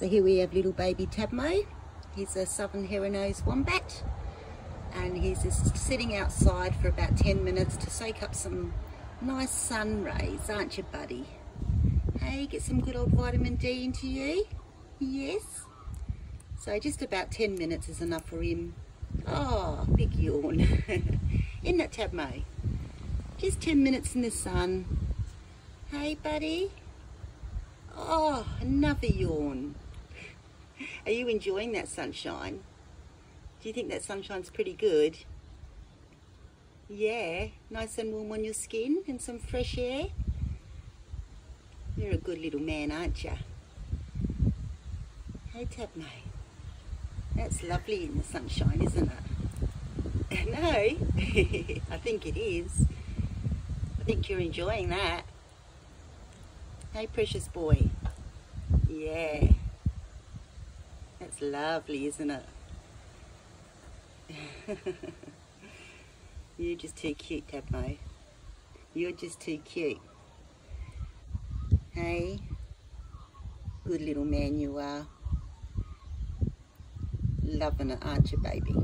So here we have little baby Tabmow. He's a southern hairy-nosed wombat and he's just sitting outside for about 10 minutes to soak up some nice sun rays, aren't you buddy? Hey, get some good old vitamin D into you? Yes? So just about 10 minutes is enough for him. Oh, big yawn. Isn't that Tabmow? Just 10 minutes in the sun. Hey buddy? Oh, another yawn. Are you enjoying that sunshine? Do you think that sunshine's pretty good? Yeah, nice and warm on your skin and some fresh air. You're a good little man, aren't you? Hey Tabmow. That's lovely in the sunshine, isn't it? No, I think it is. I think you're enjoying that. Hey, precious boy. Yeah. Lovely, isn't it? You're just too cute, Tabmow. You're just too cute. Hey, good little man you are. Loving it, aren't you, baby?